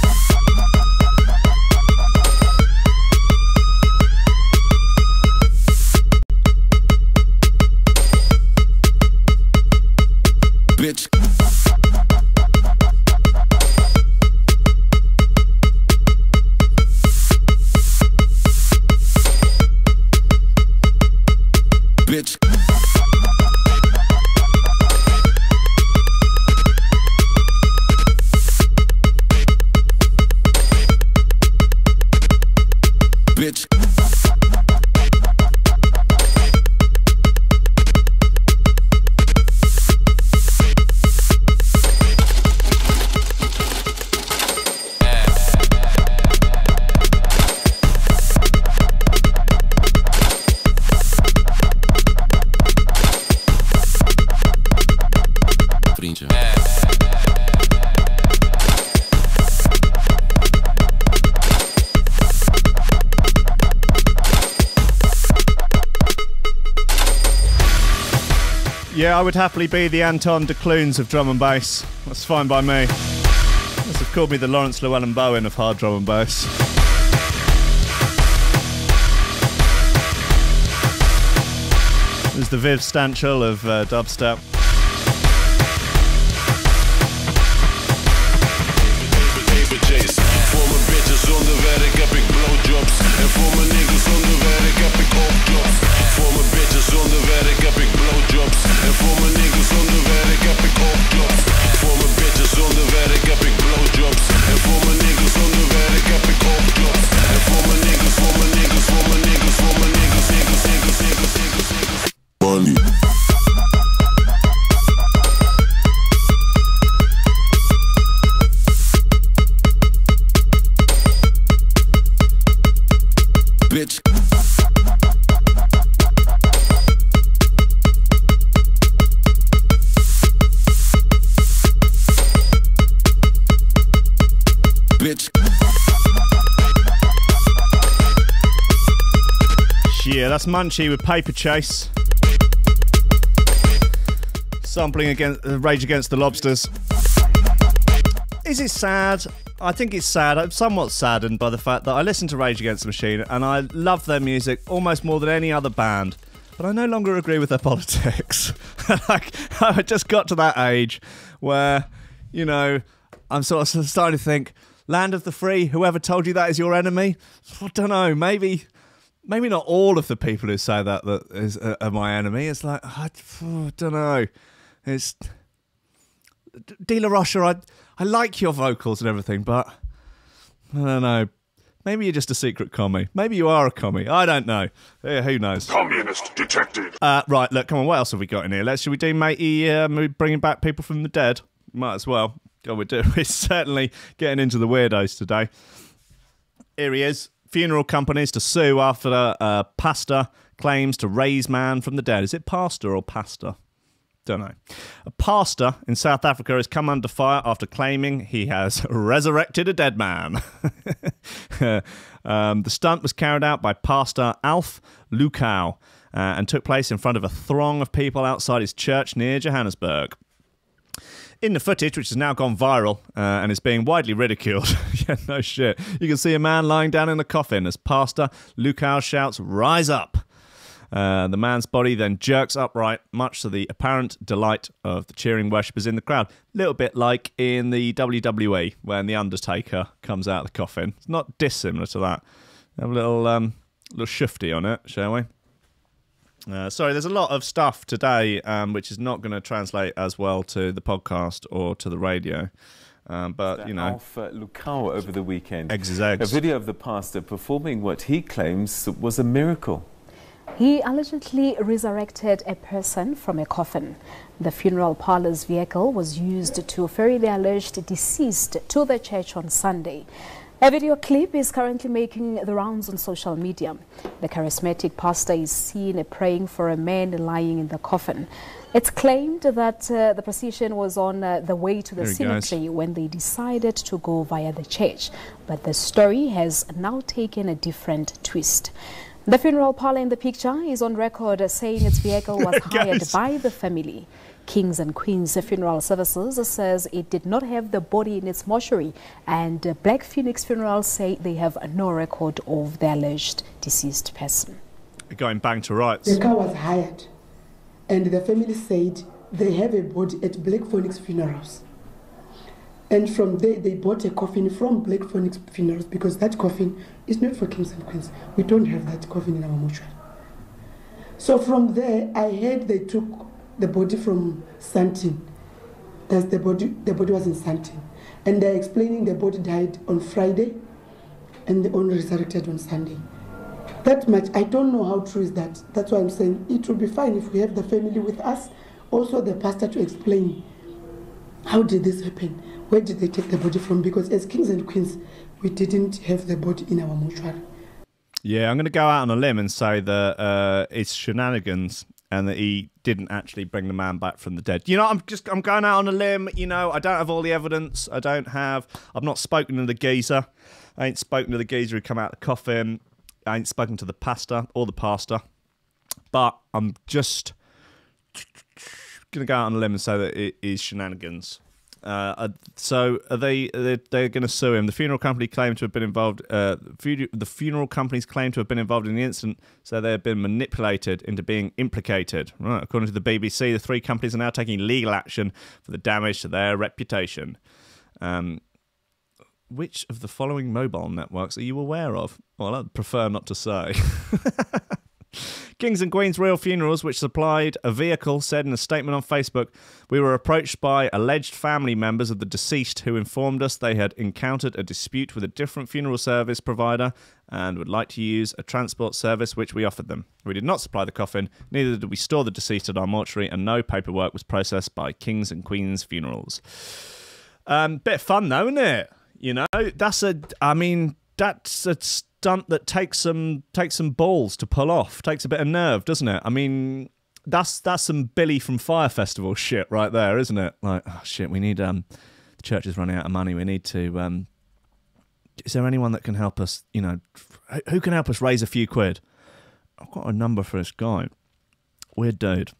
A: Would happily be the Anton de Clunes of drum and bass. That's fine by me. Must have called me the Laurence Llewelyn Bowen of hard drum and bass. There's the Viv Stanchel of uh, dubstep.
L: Zonder werk heb ik blowjobs. En voor mijn niggas zonder werk heb ik opjobs. Voor mijn bitches zonder werk heb ik blowjobs. En voor mijn niggas zonder
A: Munchie with Paper Chase. Sampling against uh, Rage Against the Lobsters. Is it sad? I think it's sad. I'm somewhat saddened by the fact that I listen to Rage Against the Machine and I love their music almost more than any other band. But I no longer agree with their politics. like, I just got to that age where, you know, I'm sort of starting to think, land of the free, whoever told you that is your enemy? I don't know, maybe maybe not all of the people who say that that is uh, are my enemy. It's like I, don't know. It's De La Rocha, I I like your vocals and everything, but I don't know. Maybe you're just a secret commie. Maybe you are a commie. I don't know. Yeah, who knows?
P: Communist detected.
A: Uh, right, look, come on. What else have we got in here? Let's should we do matey uh, bringing back people from the dead? Might as well. Oh, we do. We're certainly getting into the weirdos today. Here he is. Funeral companies to sue after a uh, pastor claims to raise man from the dead. Is it pastor or pastor? Don't know. A pastor in South Africa has come under fire after claiming he has resurrected a dead man. um, the stunt was carried out by Pastor Alph Lukau uh, and took place in front of a throng of people outside his church near Johannesburg. In the footage, which has now gone viral uh, and is being widely ridiculed, yeah, no shit, you can see a man lying down in a coffin as Pastor Lukau shouts, Rise up! Uh, the man's body then jerks upright, much to the apparent delight of the cheering worshippers in the crowd. A little bit like in the WWE when the Undertaker comes out of the coffin. It's not dissimilar to that. Have a little um, little shifty on it, shall we? Uh, sorry, there's a lot of stuff today um, which is not going to translate as well to the podcast or to the radio. Um, but you know,
Q: Alpha Lukau over the weekend.
A: Eggs is eggs.
Q: A video of the pastor performing what he claims was a miracle.
R: He allegedly resurrected a person from a coffin. The funeral parlor's vehicle was used to ferry the alleged deceased to the church on Sunday. A video clip is currently making the rounds on social media. The charismatic pastor is seen praying for a man lying in the coffin. It's claimed that uh, the procession was on uh, the way to the
A: There
R: cemetery when they decided to go via the church. But the story has now taken a different twist. The funeral parlor in the picture is on record saying its vehicle was hired by the family. Kings and Queens Funeral Services says it did not have the body in its mortuary, and Black Phoenix Funerals say they have no record of the alleged deceased person.
A: going bang to rights.
S: The car was hired, and the family said they have a body at Black Phoenix Funerals. And from there, they bought a coffin from Black Phoenix Funerals because that coffin is not for kings and queens. We don't have that coffin in our mortuary. So from there, I heard they took the body from Santin. That's the body. The body was in Santin, and they're explaining the body died on Friday, and the only resurrected on Sunday. That much, I don't know how true is that. That's why I'm saying it will be fine if we have the family with us, also the pastor to explain how did this happen, where did they take the body from? Because as kings and queens, we didn't have the body in our mortuary.
A: Yeah, I'm going to go out on a limb and say that uh, it's shenanigans and that he didn't actually bring the man back from the dead. You know, I'm just I'm going out on a limb. You know, I don't have all the evidence. I don't have. I've not spoken to the geezer. I ain't spoken to the geezer who come out of the coffin. I ain't spoken to the pastor or the pastor. But I'm just to go out on a limb and say that it is shenanigans. Uh, so are they they're, they're going to sue him. The funeral company claimed to have been involved. Uh, the funeral companies claim to have been involved in the incident, so they have been manipulated into being implicated. Right, according to the BBC, the three companies are now taking legal action for the damage to their reputation. Um, which of the following mobile networks are you aware of? Well, I'd prefer not to say. Kings and Queens Real Funerals, which supplied a vehicle, said in a statement on Facebook, We were approached by alleged family members of the deceased who informed us they had encountered a dispute with a different funeral service provider and would like to use a transport service which we offered them. We did not supply the coffin, neither did we store the deceased at our mortuary, and no paperwork was processed by Kings and Queens Funerals. Um, bit fun though, isn't it? You know, that's a. I mean, that's a stunt that takes some takes some balls to pull off. Takes a bit of nerve, doesn't it? I mean, that's that's some Billy from Fire Festival shit right there, isn't it? Like, oh shit, we need um, the church is running out of money. We need to um. Is there anyone that can help us? You know, who- can help us raise a few quid? I've got a number for this guy. Weird dude.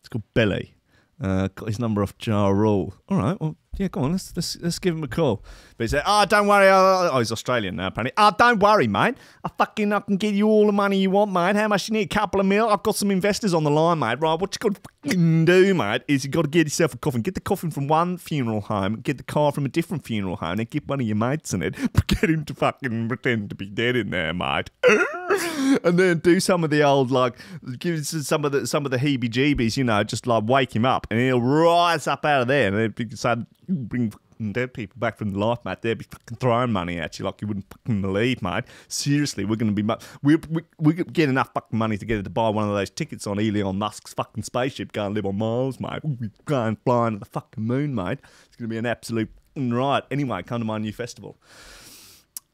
A: It's called Billy. Uh, got his number off Ja Rule. All right, well, yeah, go on. Let's let's, let's give him a call. But he said, "Oh, don't worry. Oh, he's Australian now, apparently. Oh, don't worry, mate. I fucking I can give you all the money you want, mate. How much you need? A couple of mil. I've got some investors on the line, mate. Right, what you got to fucking do, mate, is you got to get yourself a coffin. Get the coffin from one funeral home. Get the car from a different funeral home. Then get one of your mates in it. Get him to fucking pretend to be dead in there, mate. and then do some of the old like give some of the some of the heebie-jeebies, you know, just like wake him up, and he'll rise up out of there, and then he start bring dead people back from the life, mate. They'd be fucking throwing money at you like you wouldn't fucking believe, mate. Seriously, we're gonna be mu- we we we get enough fucking money together to buy one of those tickets on Elon Musk's fucking spaceship, go and live on Mars, mate. We'll be going flying to the fucking moon, mate. It's gonna be an absolute riot. Anyway, come to my new festival.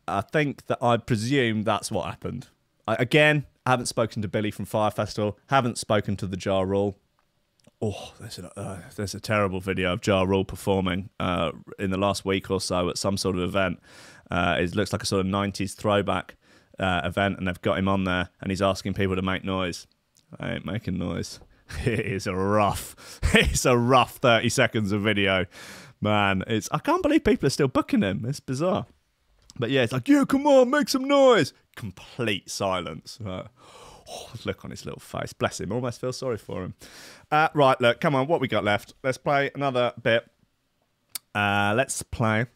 A: I think that I presume that's what happened. I, again, I haven't spoken to Billy from Fire Festival. Haven't spoken to the Ja Rule. Oh, there's a uh, there's a terrible video of Ja Rule performing uh, in the last week or so at some sort of event. Uh, it looks like a sort of '90s throwback uh, event, and they've got him on there, and he's asking people to make noise. I ain't making noise. It is a rough, it's a rough 30 seconds of video, man. It's I can't believe people are still booking him. It's bizarre. But yeah, it's like, yeah, come on, make some noise. Complete silence. Uh, oh, look on his little face. Bless him. Almost feel sorry for him. Uh, right, look, come on. What we got left? Let's play another bit. Uh, let's play.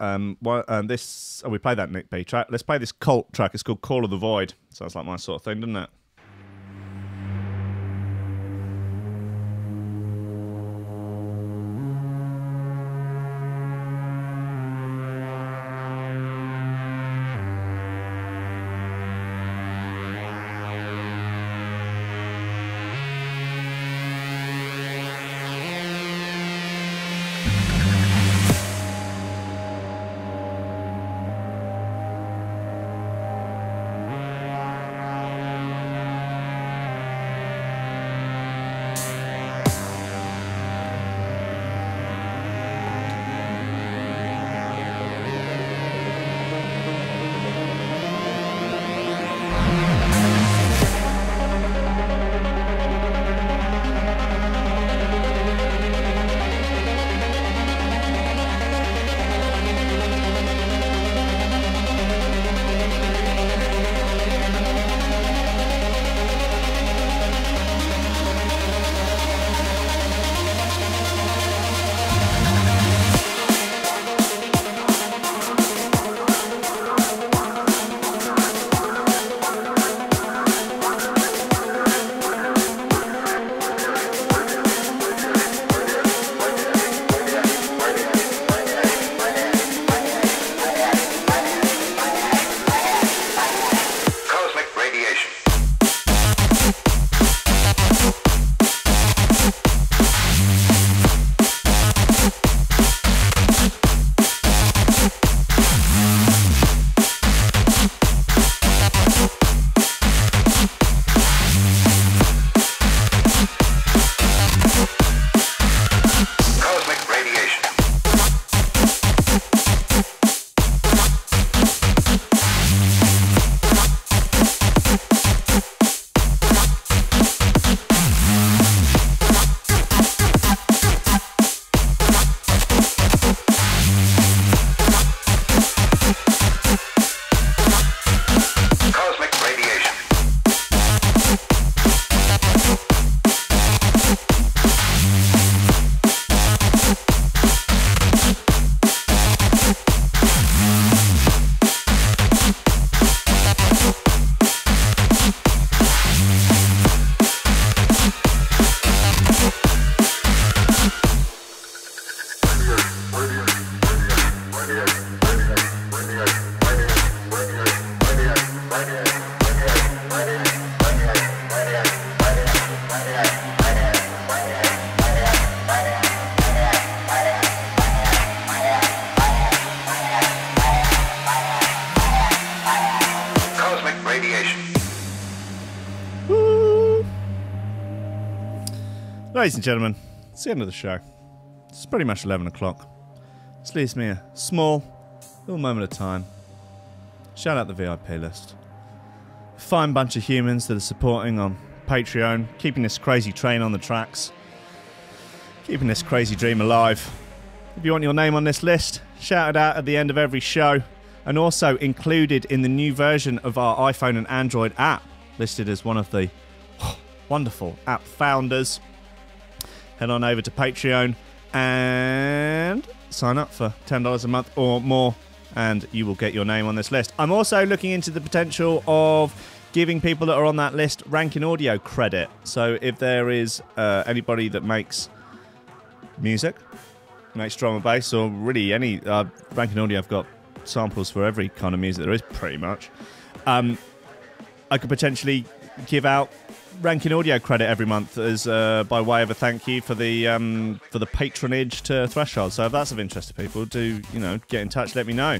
A: Um, what, um, this. Oh, we play that Nick B track. Let's play this cult track. It's called Call of the Void. Sounds like my sort of thing, doesn't it? Ladies and gentlemen, it's the end of the show. It's pretty much 11 o'clock. This leaves me a small little moment of time. Shout out the VIP list. A fine bunch of humans that are supporting on Patreon, keeping this crazy train on the tracks, keeping this crazy dream alive. If you want your name on this list, shout it out at the end of every show. And also included in the new version of our iPhone and Android app, listed as one of the wonderful app founders head on over to Patreon and sign up for $10 a month or more and you will get your name on this list. I'm also looking into the potential of giving people that are on that list Rankin Audio credit. So if there is uh, anybody that makes music, makes drum and bass, or really any uh, Rankin Audio, I've got samples for every kind of music there is, pretty much. Um, I could potentially give out Rankin Audio credit every month as uh, by way of a thank you for the um, for the patronage to Threshold. So if that's of interest to people, do you know get in touch, let me know.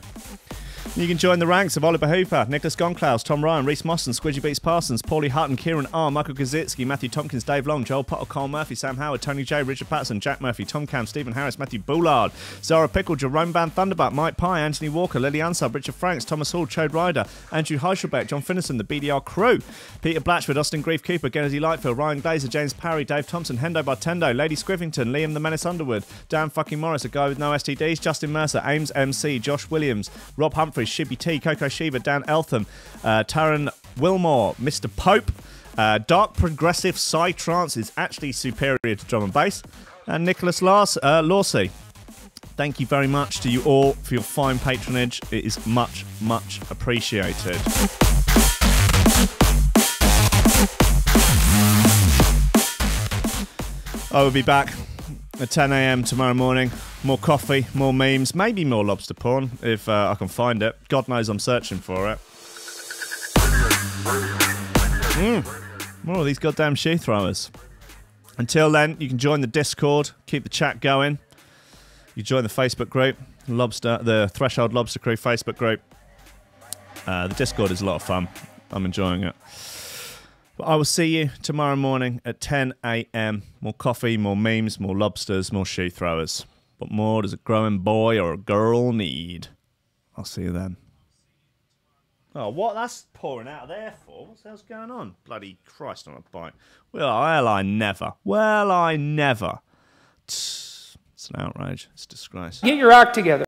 A: You can join the ranks of Oliver Hooper, Nicholas Goncalves, Tom Ryan, Reece Mosson, Squidgy Beats Parsons, Pauly Hutton, Ciarán R, Michael Kedzierski, Matthew Tomkins, Dave Long, Joel Potter, Colm Murphy, Sam Howard, Tony J, Richard Patterson, Jack Murphy, Tom Camm, Stephen Harris, Matthieu Boulard, Zara Pickle, Jeroen Van Thunderbutt, Mike Pie, Anthony Walker, Lily Unsub, Richard Franks, Thomas Hall, Chode Ryder, Andrew Heichelbech, John Finison, the BDR crew, Peter Blatchford, Austin Grief Coupar, Gennady Lightfield, Ryan Glaser, James Parry, Dave Thompson, Hendo Bartendo, Lady Squiffington, Liam the Menace Underwood, Dan fucking Morris, a guy with no STDs, Justin Mercer, Aems MC, Josh Williams, Rob Humphris, Shibby T, Coco Shiva, Dan Eltham, uh, Taron Wilmore, Mr. Pope, uh, Dark Progressive Psy Trance is actually superior to drum and bass, and Nicholas Lars, uh, Lawsey. Thank you very much to you all for your fine patronage. It is much, much appreciated. I will be back at 10 a.m. tomorrow morning. More coffee, more memes, maybe more lobster porn if uh, I can find it. God knows I'm searching for it. Mm. More of these goddamn shoe throwers. Until then, you can join the Discord, keep the chat going. You join the Facebook group, Lobster, the Threshold Lobster Crew Facebook group. Uh, the Discord is a lot of fun. I'm enjoying it. But I will see you tomorrow morning at 10 a.m. More coffee, more memes, more lobsters, more shoe throwers. What more does a growing boy or a girl need? I'll see you then. Oh, what? That's pouring out of there for? What the hell's going on? Bloody Christ on a bike. Well, well, I never. Well, I never. It's an outrage. It's a disgrace.
B: Get your act together.